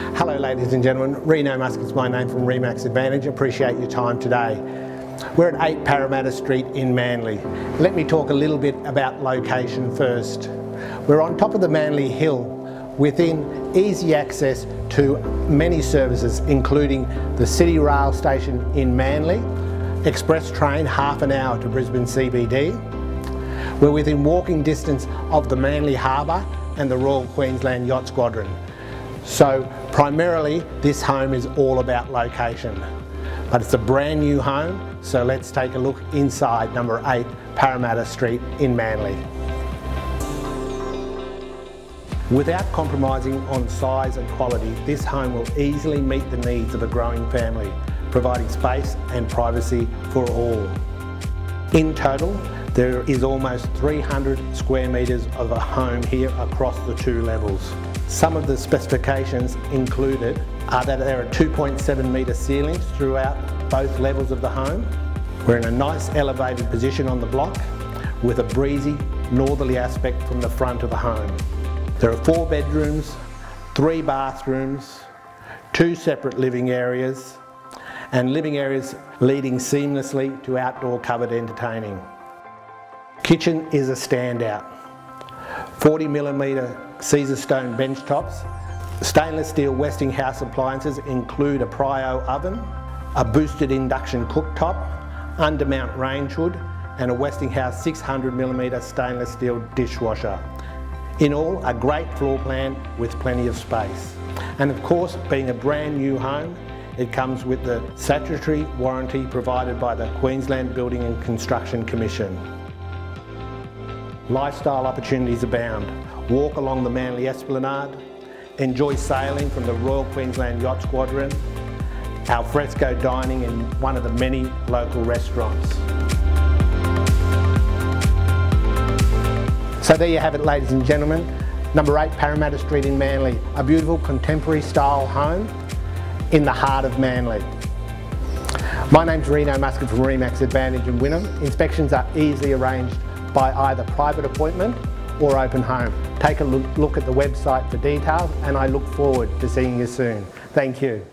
Hello ladies and gentlemen, Reno Muscat is my name from Remax Advantage. Appreciate your time today. We're at 8 Parramatta Street in Manly. Let me talk a little bit about location first. We're on top of the Manly Hill within easy access to many services including the City Rail Station in Manly, express train half an hour to Brisbane CBD. We're within walking distance of the Manly Harbour and the Royal Queensland Yacht Squadron. So primarily this home is all about location. But it's a brand new home, so let's take a look inside number 8 Parramatta Street in Manly. Without compromising on size and quality, this home will easily meet the needs of a growing family, providing space and privacy for all. In total, there is almost 300 square metres of a home here across the two levels. Some of the specifications included are that there are 2.7 metre ceilings throughout both levels of the home. We're in a nice elevated position on the block with a breezy northerly aspect from the front of the home. There are four bedrooms, three bathrooms, two separate living areas, and living areas leading seamlessly to outdoor covered entertaining. Kitchen is a standout. 40 millimetre Caesarstone bench tops. Stainless steel Westinghouse appliances include a Prio oven, a boosted induction cooktop, undermount range hood, and a Westinghouse 600 millimetre stainless steel dishwasher. In all, a great floor plan with plenty of space. And of course, being a brand new home, it comes with the statutory warranty provided by the Queensland Building and Construction Commission. Lifestyle opportunities abound. Walk along the Manly Esplanade, enjoy sailing from the Royal Queensland Yacht Squadron, Al fresco dining in one of the many local restaurants. So there you have it ladies and gentlemen, number 8 Parramatta Street in Manly, a beautiful contemporary style home in the heart of Manly. My name's Reno Muscat from Remax Advantage in Wynnum. Inspections are easily arranged by either private appointment or open home. Take a look, at the website for details and I look forward to seeing you soon. Thank you.